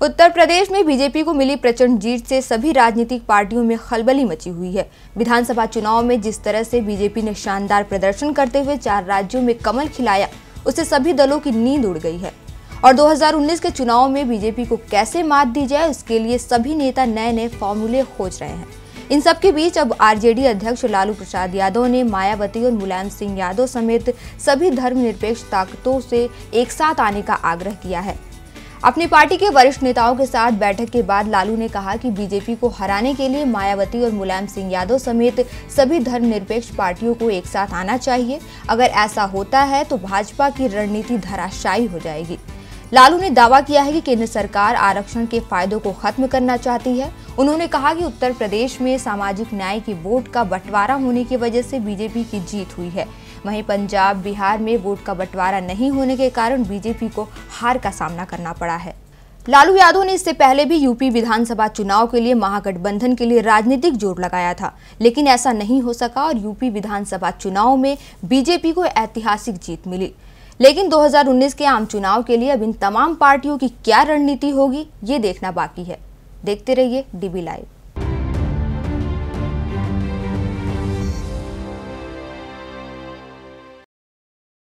उत्तर प्रदेश में बीजेपी को मिली प्रचंड जीत से सभी राजनीतिक पार्टियों में खलबली मची हुई है। विधानसभा चुनाव में जिस तरह से बीजेपी ने शानदार प्रदर्शन करते हुए चार राज्यों में कमल खिलाया, उससे सभी दलों की नींद उड़ गई है। और 2019 के चुनाव में बीजेपी को कैसे मात दी जाए, उसके लिए सभी नेता नए नए फॉर्मूले खोज रहे हैं। इन सब के बीच अब आरजेडी अध्यक्ष लालू प्रसाद यादव ने मायावती और मुलायम सिंह यादव समेत सभी धर्मनिरपेक्ष ताकतों से एक साथ आने का आग्रह किया है। अपनी पार्टी के वरिष्ठ नेताओं के साथ बैठक के बाद लालू ने कहा कि बीजेपी को हराने के लिए मायावती और मुलायम सिंह यादव समेत सभी धर्मनिरपेक्ष पार्टियों को एक साथ आना चाहिए। अगर ऐसा होता है तो भाजपा की रणनीति धराशायी हो जाएगी। लालू ने दावा किया है कि केंद्र सरकार आरक्षण के फायदों को खत्म करना चाहती है। उन्होंने कहा कि उत्तर प्रदेश में सामाजिक न्याय की वोट का बंटवारा होने की वजह से बीजेपी की जीत हुई है। वहीं पंजाब, बिहार में वोट का बंटवारा नहीं होने के कारण बीजेपी को हार का सामना करना पड़ा है। लालू यादव ने इससे पहले भी यूपी विधानसभा चुनाव के लिए महागठबंधन के लिए राजनीतिक ज़ोर लगाया था, लेकिन ऐसा नहीं हो सका और यूपी विधानसभा चुनाव में बीजेपी को ऐतिहासिक जीत मिली। लेकिन 2019 के आम चुनाव के लिए अब इन तमाम पार्टियों की क्या रणनीति होगी, ये देखना बाकी है। देखते रहिए डीबी लाइव